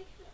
like